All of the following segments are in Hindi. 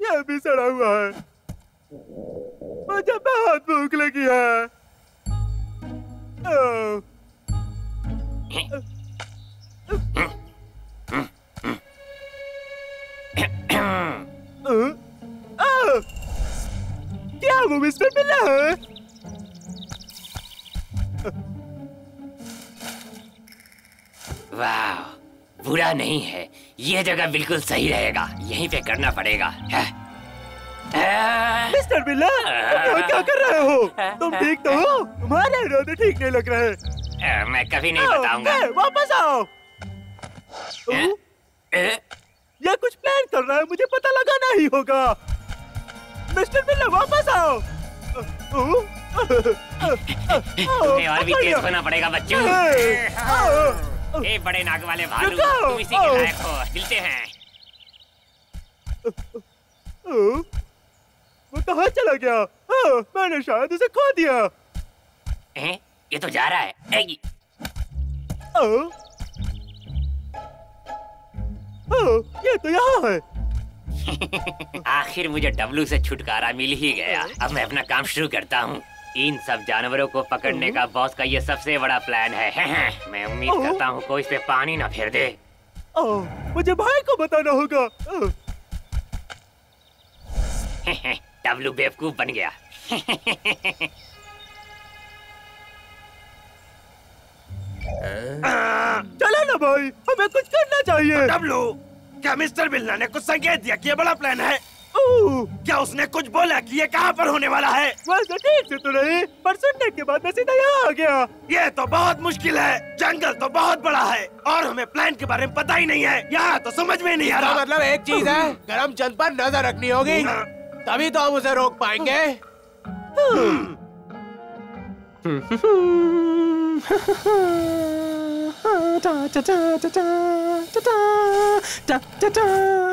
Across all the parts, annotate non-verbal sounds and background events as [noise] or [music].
यह भी सड़ा हुआ है। मुझे बहुत भूख लगी है ओह, क्या वो मिस्टर मिला है? वाह बुरा नहीं है। ये जगह बिल्कुल सही रहेगा। यहीं पे करना पड़ेगा है? मिस्टर बिल्ला तुम क्या कर रहे हो? तुम ठीक तो हो? तुम्हारे इरादे ठीक नहीं लग रहे। मैं कभी नहीं बताऊँगा। वापस आओ। यह कुछ प्लान कर रहा है मुझे पता लगाना ही होगा। मिस्टर बिल्ला वापस आओ। तुम्हें और भी तेज होना पड़ेगा बच्चों। ए, बड़े नाग वाले भालू तुम इसी के लायक हो मिलते हैं। वो कहाँ चला गया? ओह, मैंने शायद उसे खो दिया। ए, ये तो जा रहा है। ए, ओह, ओह, ये तो यहाँ है। [laughs] आखिर मुझे डब्लू से छुटकारा मिल ही गया। अब मैं अपना काम शुरू करता हूँ। इन सब जानवरों को पकड़ने का बॉस का ये सबसे बड़ा प्लान है। [laughs] मैं उम्मीद करता हूँ कोई इस पानी ना फेर दे। ओह, मुझे भाई को बताना होगा। [laughs] डब्लू बेवकूफ़ बन गया। [laughs] चलो ना भाई हमें कुछ करना चाहिए। डब्लू क्या मिस्टर बिल्ला ने कुछ संकेत दिया कि ये बड़ा प्लान है? क्या उसने कुछ बोला कि ये कहाँ पर होने वाला है वैसे ठीक से तो नहीं पर सुनने के बाद मैं सीधा यहाँ आ गया ये तो बहुत मुश्किल है जंगल तो बहुत बड़ा है और हमें प्लान के बारे में पता ही नहीं है यहाँ तो समझ में नहीं आ रहा मतलब एक चीज़ है गरम चंद पर नज़र रखनी होगी तभी तो हम उसे रोक पाएँगे आए हैं। तुम्हें रोक रहे हैं।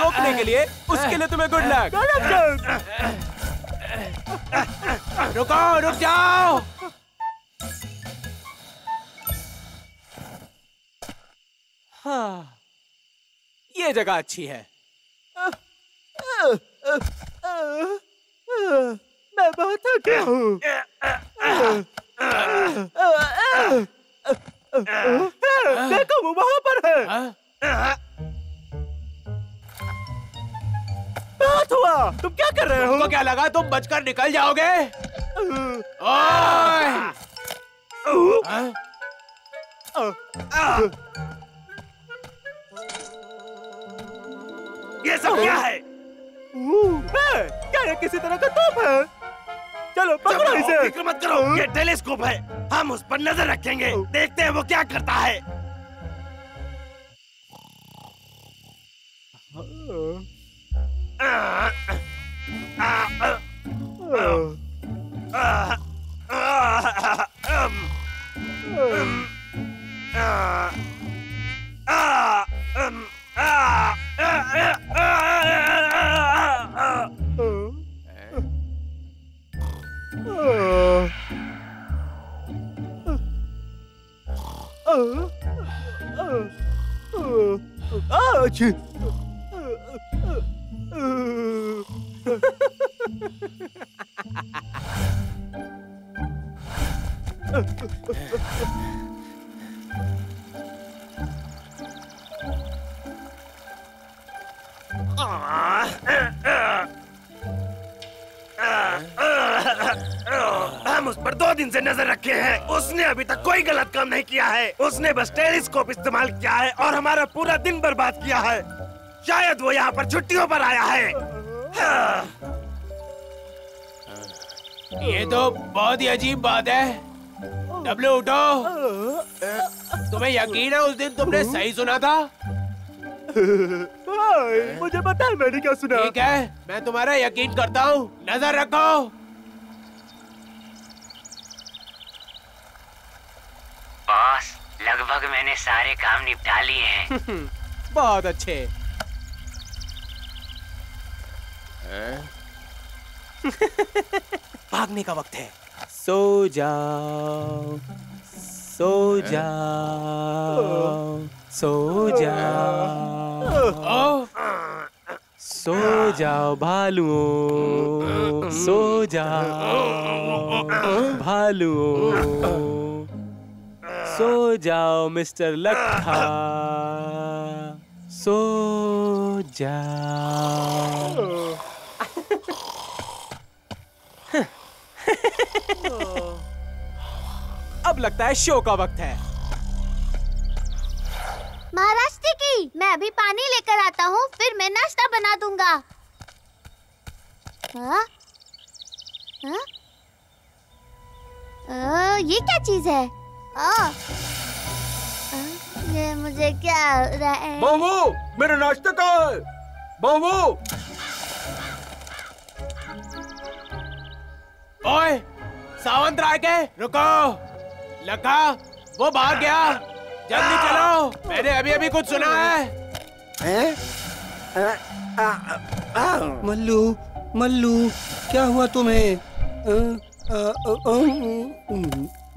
रोकने के लिए उसके लिए तुम्हें गुड लक रुको रुक जाओ हाँ ये जगह अच्छी है मैं बहुत थक गया हूँ। देखो वो वहाँ पर है। हाँ? बहुत हुआ। तुम क्या कर रहे हो? क्या लगा तुम बचकर निकल जाओगे? ओए। हाँ? ये सब क्या है? है, क्या ये किसी तरह का तोप है? चलो पकड़ो इसे। मत करो ये टेलीस्कोप है। हम उस पर नज़र रखेंगे। देखते हैं वो क्या करता है। आ, हम उस पर दो दिन से नज़र रखे हैं। उसने अभी तक कोई गलत काम नहीं किया है। उसने बस टेलीस्कोप इस्तेमाल किया है और हमारा पूरा दिन बर्बाद किया है। शायद वो यहाँ पर छुट्टियों पर आया है। हाँ, ये तो बहुत ही अजीब बात है। डब्लू उठो। तुम्हें यकीन है उस दिन तुमने सही सुना था? भाई मुझे पता है मैंने क्या सुना। ठीक है मैं तुम्हारा यकीन करता हूँ। नज़र रखो। बॉस लगभग मैंने सारे काम निपटा लिए हैं। [laughs] बहुत अच्छे। भागने का वक्त है सो जाओ सो जाओ सो जाओ. सो जाओ भालुओं सो जाओ भालुओं सो जाओ मिस्टर लखा सो जाओ अब लगता है शो का वक्त है। महाराष्ट्र की मैं अभी पानी लेकर आता हूँ फिर मैं नाश्ता बना दूँगा। हाँ? हाँ? आ, ये क्या चीज़ है? आ, आ, ये मुझे क्या हो रहा है? बाबू मेरा नाश्ता कहाँ है? बाबू ओए सावंत राय के? रुको। लखा वो भाग गया। जल्दी चलो। मैंने अभी अभी कुछ सुना है। मल्लू मल्लू क्या हुआ तुम्हें? अ,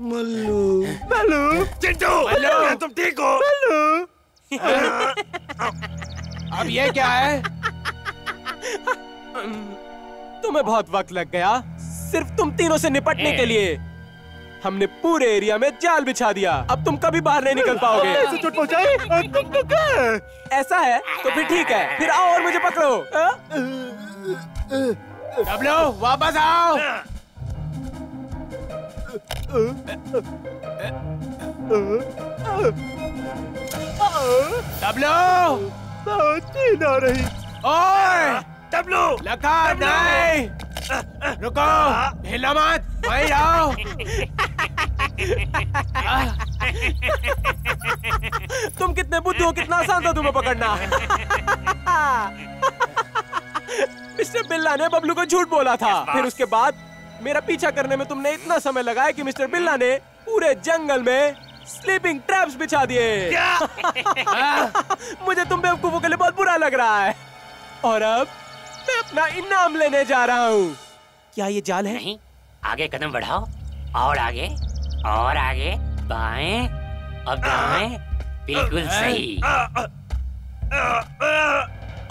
मल्लू। चिंटू! हेलो। क्या तुम ठीक हो? मल्लू! अब ये क्या है? तुम्हें बहुत वक्त लग गया। सिर्फ़ तुम तीनों से निपटने के लिए हमने पूरे एरिया में जाल बिछा दिया अब तुम कभी बाहर नहीं निकल पाओगे ऐसे चोट पहुंचाई और तुम तो क्या ऐसा है तो फिर ठीक है फिर आओ और मुझे पकड़ो हाँ? डब्लो वापस आओ डब्लो आ रही ओए डब्लू लखा नहीं रुको हिला मत वहीं आओ तुम कितने बुद्धू हो कितना आसान था तुम्हें पकड़ना। मिस्टर बिल्ला ने बबलू को झूठ बोला था। फिर उसके बाद मेरा पीछा करने में तुमने इतना समय लगाया कि मिस्टर बिल्ला ने पूरे जंगल में स्लीपिंग ट्रैप्स बिछा दिए। मुझे तुम बेवकूफों के लिए बहुत बुरा लग रहा है। और अब मैं अपना इनाम लेने जा रहा हूँ। क्या ये जाल है? नहीं आगे कदम बढ़ाओ और आगे और आगे बाएँ अब दाएँ बिल्कुल सही।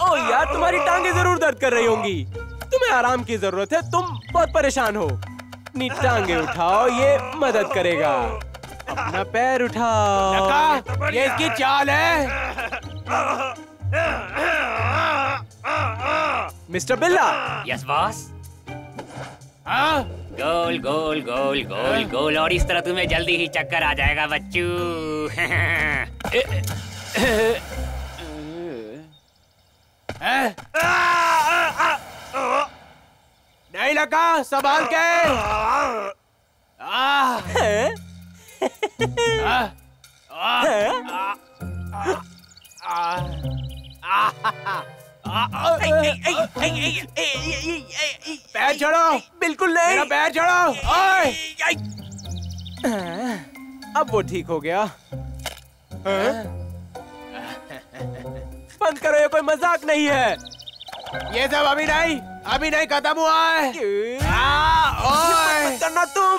ओ यार तुम्हारी टांगे ज़रूर दर्द कर रही होंगी। तुम्हें आराम की ज़रूरत है तुम बहुत परेशान हो। अपनी टांगे उठाओ ये मदद करेगा। अपना पैर उठाओ। ये इसकी चाल है। मिस्टर बिल्ला। यस बॉस हाँ? गोल गोल गोल गोल गोल। और इस तरह तुम्हें जल्दी ही चक्कर आ जाएगा बच्चू। [laughs] नहीं लगा संभाल के। आ, हैं? आ, आ, पैर छोड़ो बिल्कुल मेरा नहीं पैर छोड़ो अब वो ठीक हो गया। बंद करो ये कोई मज़ाक नहीं है। ये सब अभी नहीं अभी नहीं खत्म हुआ है। आ, ओए। करना तुम।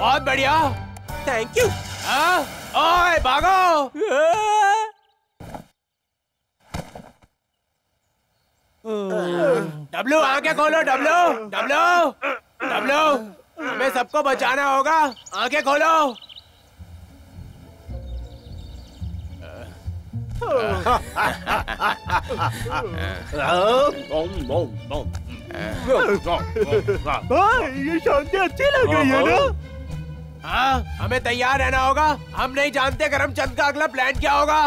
बहुत बढ़िया। थैंक यू हाँ? ओए भागो। डब्लू आँखें खोलो डब्लू। W W. हमें सबको बचाना होगा। आँखें खोलो। [laughs] हाँ, ये शांति अच्छी लग रही है ना? हाँ हमें तैयार रहना होगा। हम नहीं जानते करमचंद का अगला प्लान क्या होगा।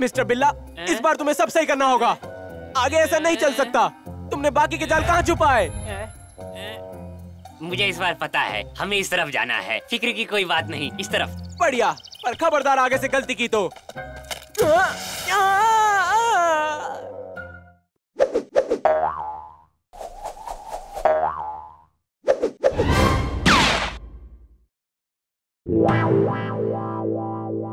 मिस्टर बिल्ला इस बार तुम्हें सब सही करना होगा। आगे ऐसा नहीं चल सकता। तुमने बाकी के जाल कहाँ छुपाए मुझे इस बार पता है हमें इस तरफ़ जाना है। फ़िक्र की कोई बात नहीं इस तरफ़। बढ़िया पर खबरदार आगे से गलती की तो।